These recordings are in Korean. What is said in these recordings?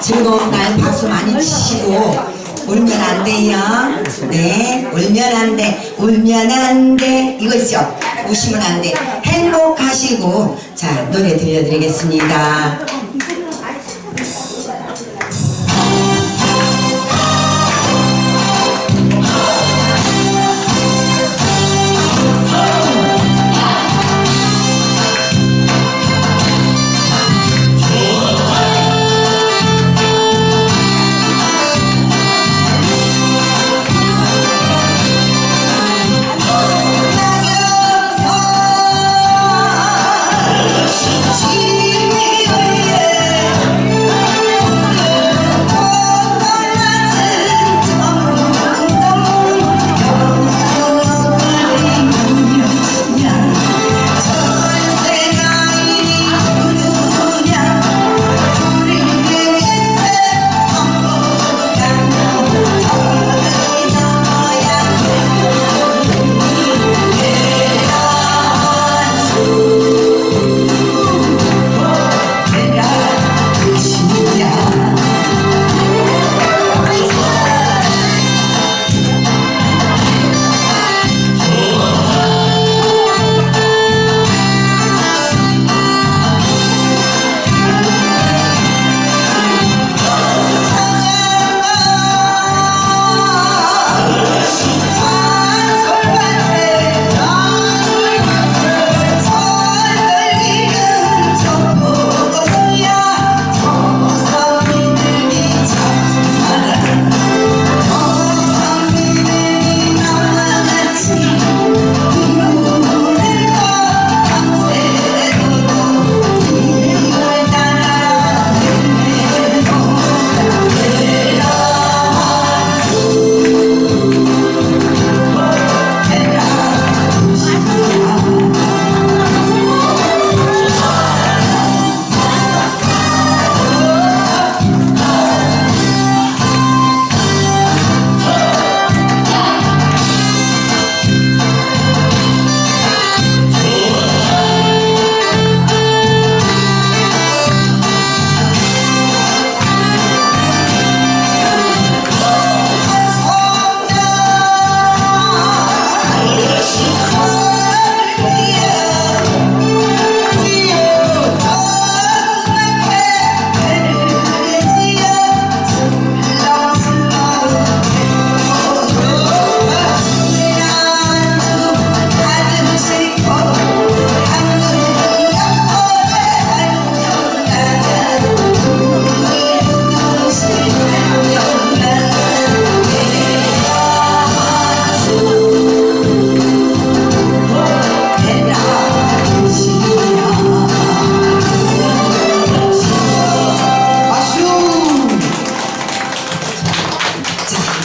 즐거운 날 박수 많이 치시고 울면 안 돼요. 네, 울면 안 돼, 울면 안 돼. 이거죠. 우시면 안 돼. 행복하시고 자 노래 들려드리겠습니다.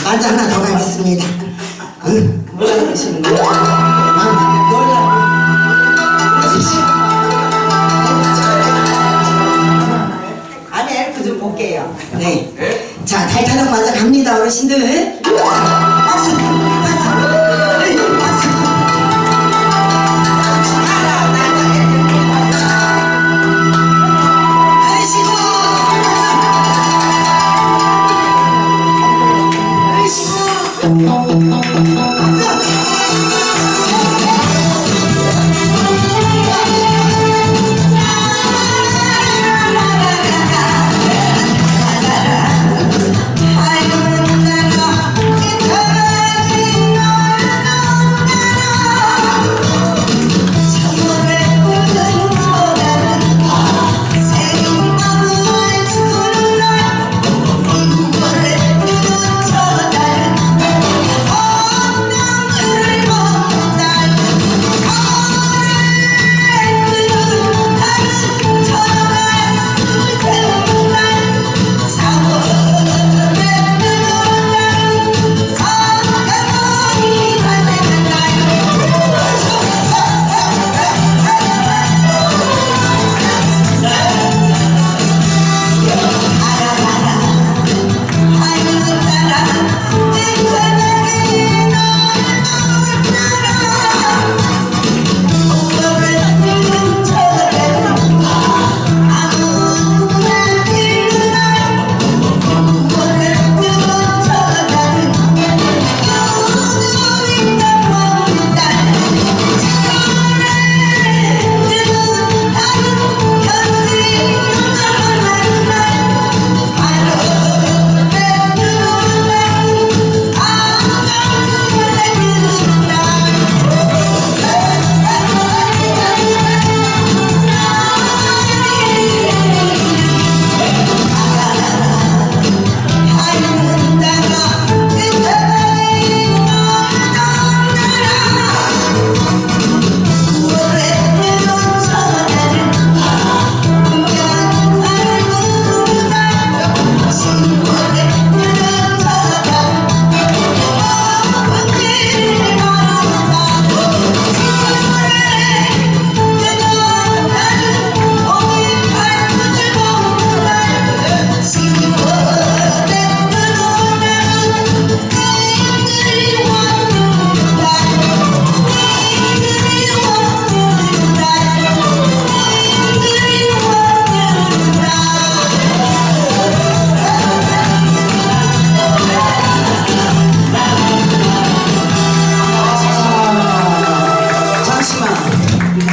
자, 맞아 하나 더 가겠습니다. 응, 뭐라 그러시는 거예요? 아, 놀라고. 안에 엘프 좀 볼게요. 네. 자, 달타락 맞아 갑니다, 어르신들. 박수,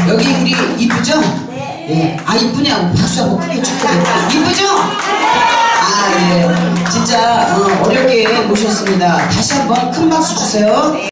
여기 우리 이쁘죠? 네. 예. 아 이쁘냐고 박수 한번 크게 축하드립니다. 이쁘죠? 네. 아 예. 진짜 어, 어렵게 모셨습니다. 다시 한번 큰 박수 주세요. 네.